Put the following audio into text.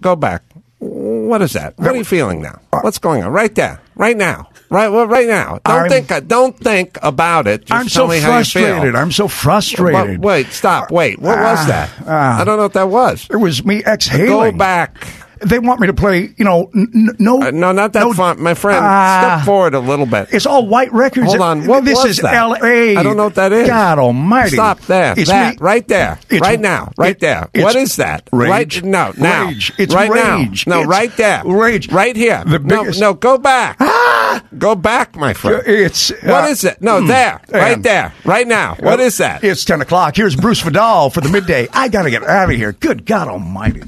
Go back. What is that? What are you feeling now? What's going on? Right there. Right now. Right. Well, right now. Don't I'm- think. Don't think about it. Just I'm tell so me how you feel. frustrated. I'm so frustrated. Wait. Stop. Wait. What Ah, was that? ah. I don't know what that was. It was me exhaling. Go back. They want me to play, you know, n- no. Uh, no, not that no- font, my friend. Ah. step forward a little bit. It's all white records. Hold on. What this is that? L.A. I don't know what that is. God Almighty! Stop there. It's that me. right there. It's- right now. Right it- there. What is that? Rage. Right no. Now. Rage. It's right rage. now. No. It's right there. rage. Right here. The no. biggest- No. Go back. Go back, my friend. It's uh, What is it? No, there, right there, right now. What is that? It's ten o'clock. Here's Bruce Vidal for the midday. I gotta get out of here. Good God Almighty!